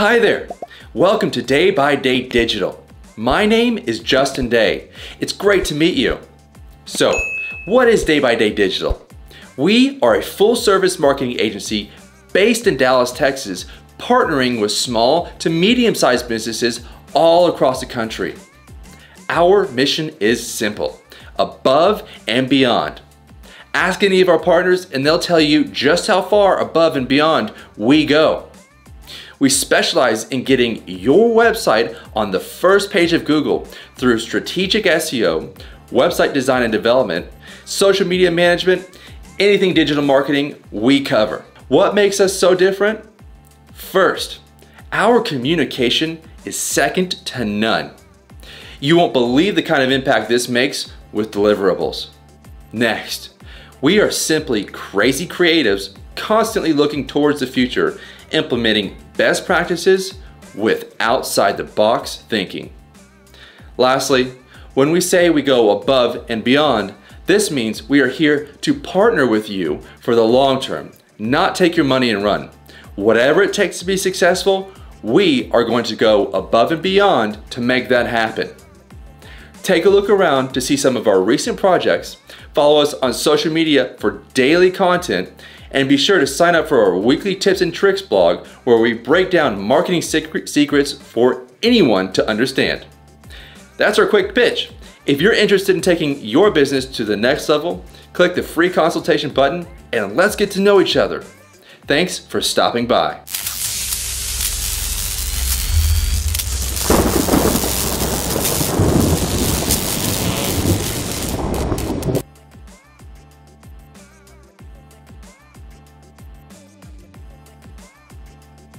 Hi there. Welcome to Day by Day Digital. My name is Justin Day. It's great to meet you. So, what is Day by Day Digital? We are a full service marketing agency based in Dallas, Texas, partnering with small to medium sized businesses all across the country. Our mission is simple above and beyond. Ask any of our partners and they'll tell you just how far above and beyond we go. We specialize in getting your website on the first page of Google through strategic SEO, website design and development, social media management, anything digital marketing, we cover. What makes us so different? First, our communication is second to none. You won't believe the kind of impact this makes with deliverables. Next, we are simply crazy creatives constantly looking towards the future, implementing best practices with outside the box thinking. Lastly, when we say we go above and beyond, this means we are here to partner with you for the long term, not take your money and run. Whatever it takes to be successful, we are going to go above and beyond to make that happen. Take a look around to see some of our recent projects, follow us on social media for daily content, and be sure to sign up for our weekly tips and tricks blog where we break down marketing secrets for anyone to understand. That's our quick pitch. If you're interested in taking your business to the next level, click the free consultation button and let's get to know each other. Thanks for stopping by.